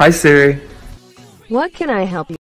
Hi Siri. What can I help you?